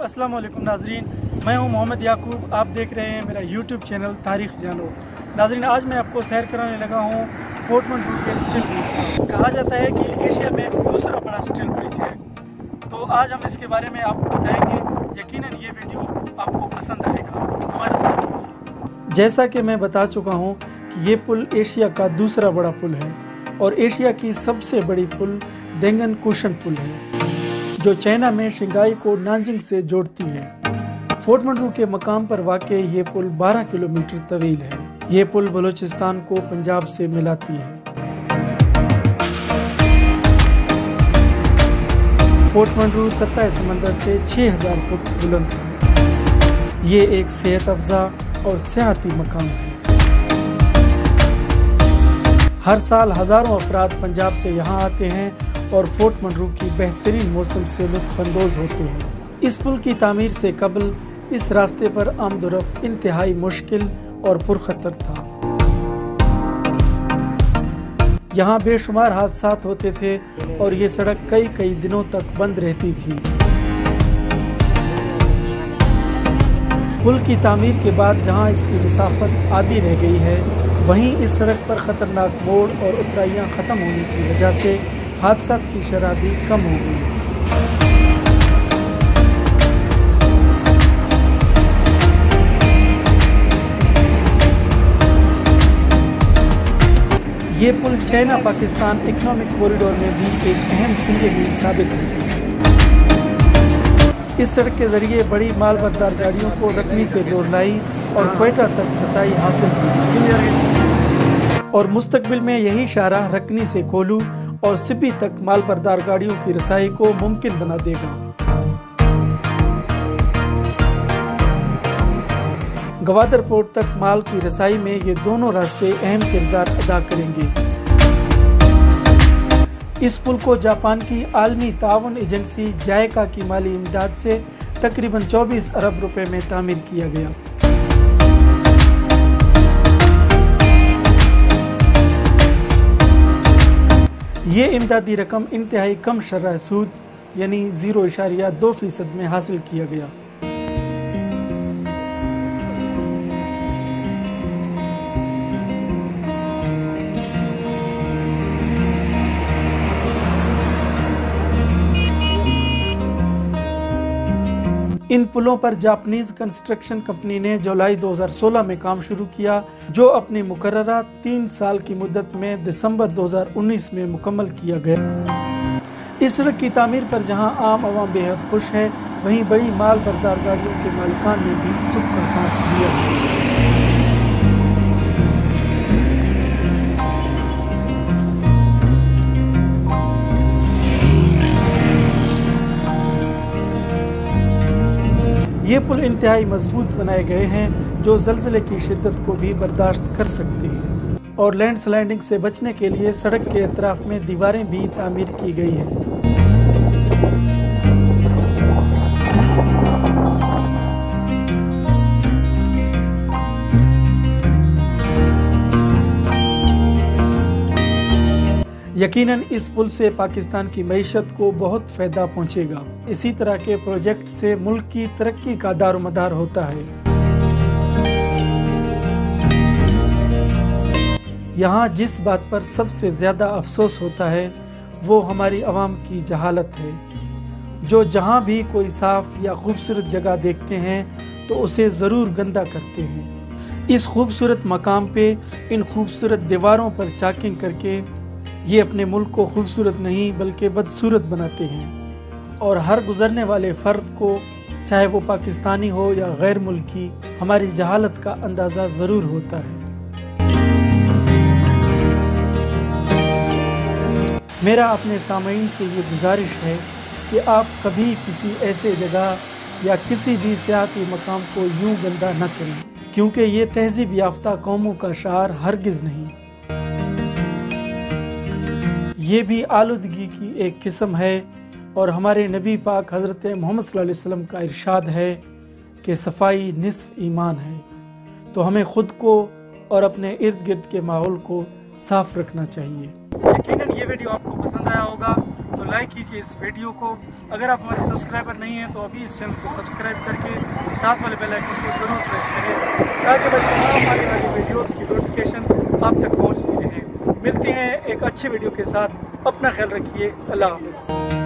अस्सलाम वालेकुम नाजरीन। मैं हूँ मोहम्मद याकूब, आप देख रहे हैं मेरा यूट्यूब चैनल तारीख जानो। नाजरीन, आज मैं आपको सैर कराने लगा हूँ फोर्टमन रोड के स्टील ब्रिज कहा जाता है कि एशिया में दूसरा बड़ा स्टील ब्रिज है। तो आज हम इसके बारे में आपको बताएँगे। यकीन ये वीडियो आपको पसंद आएगा। हमारे साथ जैसा कि मैं बता चुका हूँ कि ये पुल एशिया का दूसरा बड़ा पुल है और एशिया की सबसे बड़ी पुल देंगन कुशन पुल है। जो चाइना में शिंगाई को नानजिंग से जोड़ती है। फोर्टमंडरू के मकाम पर वाक़ ये पुल 12 किलोमीटर तवील है। ये पुल बलूचिस्तान को पंजाब से मिलाती है। फोर्टमंडरू सतह समंदर से 6000 फुट बुलंद है। ये एक सेहत अफजा और सियाती मकाम है। हर साल हज़ारों अफराद पंजाब से यहाँ आते हैं और फोर्ट मंडरू की बेहतरीन मौसम से लुत्फानंदोज होते हैं। इस पुल की तमीर से कबल इस रास्ते पर आमदोरफ्त इंतहाई मुश्किल और पुरखतर था। यहाँ बेशुमार हादसा होते थे और ये सड़क कई कई दिनों तक बंद रहती थी। पुल की तमीर के बाद जहाँ इसकी मुसाफत आदि रह गई है, वहीं इस सड़क पर ख़तरनाक मोड़ और उतराइयाँ ख़त्म होने की वजह से हादसा की शरह भी कम हो गई। ये पुल चाइना पाकिस्तान इकोनॉमिक कॉरिडोर में भी एक अहम सिंगे मील साबित होती है। इस सड़क के ज़रिए बड़ी माल बरदार गाड़ियों को रकमी से लोरलाई और कोयटा तक रसाई हासिल हुई। और मुस्तबिल में यही शारा रकनी से कोलू और सिब्बी तक माल बरदार गाड़ियों की रसाई को मुमकिन बना देगा। गवादर पोर्ट तक माल की रसाई में ये दोनों रास्ते अहम किरदार अदा करेंगे। इस पुल को जापान की आलमी तावन एजेंसी जायका की माली इमदाद से तकरीबन 24 अरब रुपए में तामीर किया गया। ये इमदादी रकम इंतहाई कम शरह सूद, यानी ज़ीरो इशारिया दो फ़ीसद में हासिल किया गया। इन पुलों पर जापानीज कंस्ट्रक्शन कंपनी ने जुलाई 2016 में काम शुरू किया, जो अपनी मुकर्रा तीन साल की मुद्दत में दिसंबर 2019 में मुकम्मल किया गया। इस सड़क की तमीर पर जहाँ आम आवाम बेहद खुश है, वहीं बड़ी माल बरदार गाड़ियों के मालिकान ने भी सुख का सांस लिया। ये पुल इंतहाई मज़बूत बनाए गए हैं, जो जलजिले की शिद्दत को भी बर्दाश्त कर सकते हैं। और लैंड स्लाइडिंग से बचने के लिए सड़क के अतराफ में दीवारें भी तामीर की गई हैं। यकीनन इस पुल से पाकिस्तान की मीशत को बहुत फ़ायदा पहुंचेगा। इसी तरह के प्रोजेक्ट से मुल्क की तरक्की का दारोमदार होता है। यहाँ जिस बात पर सबसे ज़्यादा अफसोस होता है, वो हमारी आवाम की जहालत है। जो जहाँ भी कोई साफ़ या खूबसूरत जगह देखते हैं तो उसे ज़रूर गंदा करते हैं। इस खूबसूरत मकाम पे, इन खूबसूरत दीवारों पर चाकिंग करके ये अपने मुल्क को खूबसूरत नहीं, बल्कि बदसूरत बनाते हैं। और हर गुजरने वाले फ़र्द को, चाहे वो पाकिस्तानी हो या गैर मुल्की, हमारी जहालत का अंदाज़ा ज़रूर होता है। मेरा अपने सामीन से ये गुजारिश है कि आप कभी किसी ऐसे जगह या किसी भी सियाती मकाम को यूँ गंदा न करें, क्योंकि ये तहजीब याफ्ता कौमों का शार हरगिज़ नहीं। ये भी आलूदगी की एक किस्म है और हमारे नबी पाक हज़रत मोहम्मद सल्लल्लाहु अलैहि वसल्लम का इरशाद है कि सफ़ाई निसफ ईमान है। तो हमें ख़ुद को और अपने इर्द गिर्द के माहौल को साफ़ रखना चाहिए। यकीनन ये वीडियो आपको पसंद आया होगा तो लाइक कीजिए इस वीडियो को। अगर आप हमारे सब्सक्राइबर नहीं हैं तो अभी इस चैनल को सब्सक्राइब करके साथ वाले बेल आइकन को ज़रूर प्रेस करें, ताकि बच्चे आने वाली वीडियोज़ की नोटिफिकेशन आप तक पहुँचती रहे। मिलते हैं एक अच्छे वीडियो के साथ। अपना ख्याल रखिए। अल्लाह हाफिज़।